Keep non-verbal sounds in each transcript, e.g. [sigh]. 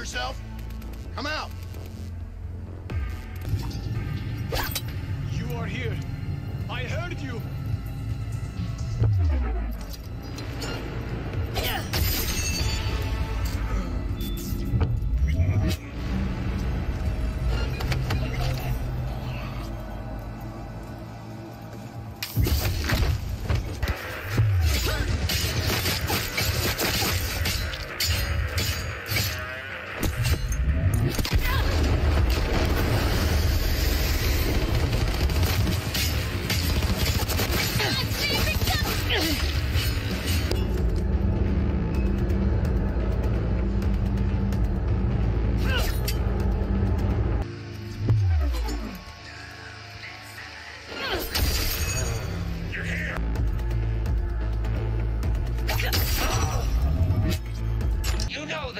yourself? Come out. You are here. I heard you. You're [laughs]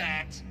That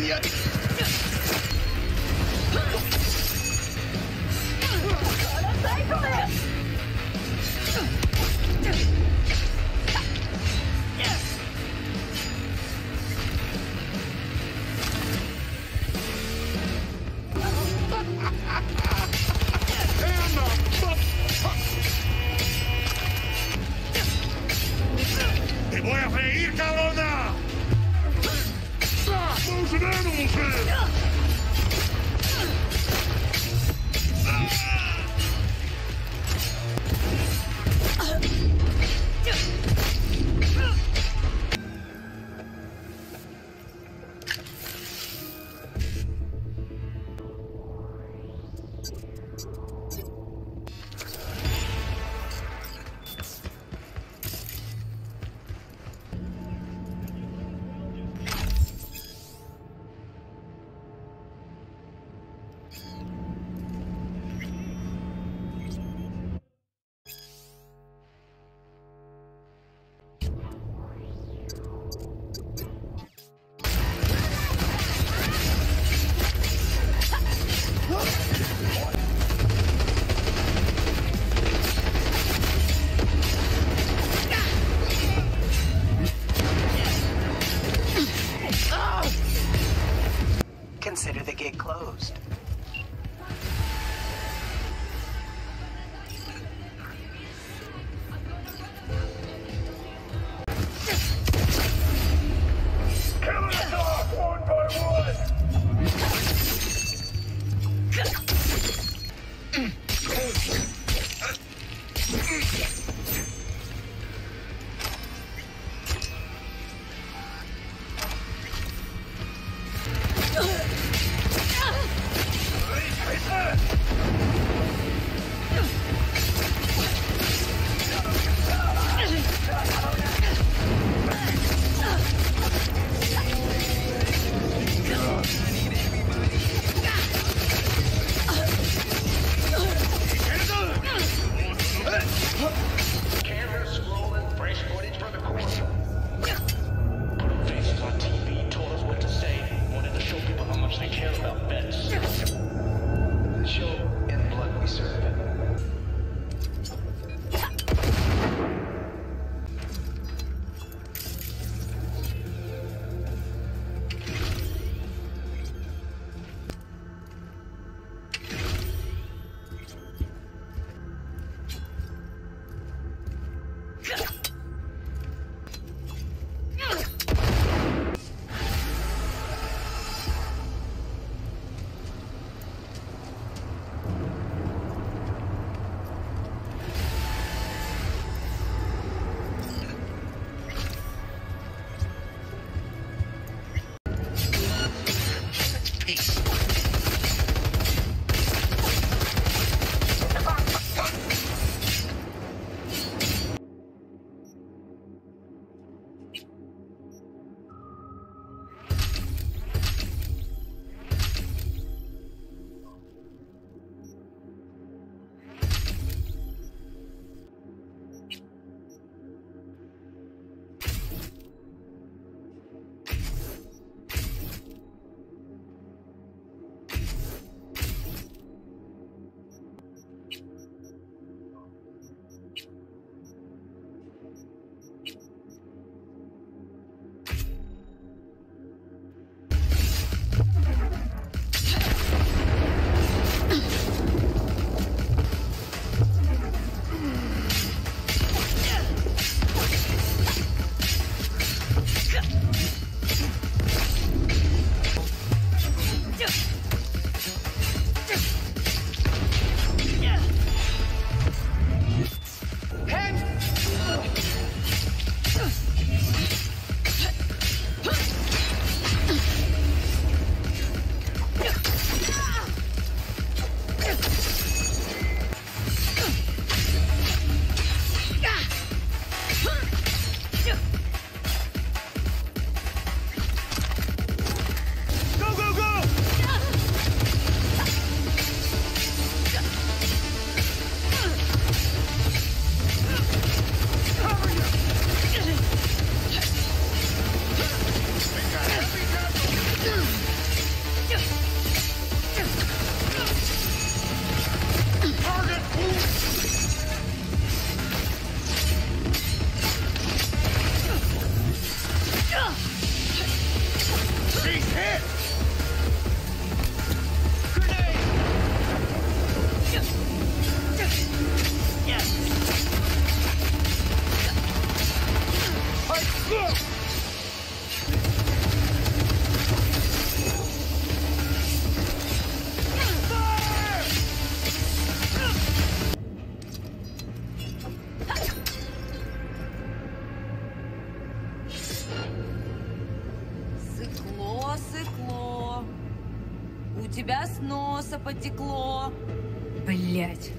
にあハハハ Go, Блять.